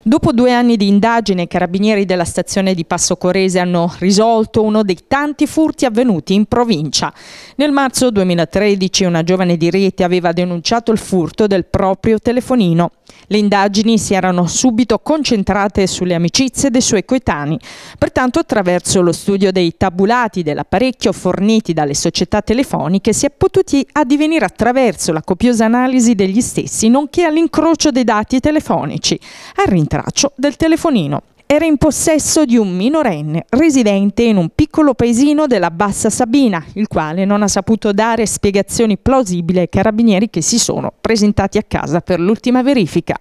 Dopo due anni di indagine, i carabinieri della stazione di Passo Corese hanno risolto uno dei tanti furti avvenuti in provincia. Nel marzo 2013 una giovane di Rete aveva denunciato il furto del proprio telefonino. Le indagini si erano subito concentrate sulle amicizie dei suoi coetanei. Pertanto, attraverso lo studio dei tabulati dell'apparecchio forniti dalle società telefoniche, si è potuti addivenire attraverso la copiosa analisi degli stessi, nonché all'incrocio dei dati telefonici, al rintraccio del telefonino era in possesso di un minorenne residente in un piccolo paesino della Bassa Sabina, il quale non ha saputo dare spiegazioni plausibili ai carabinieri che si sono presentati a casa per l'ultima verifica.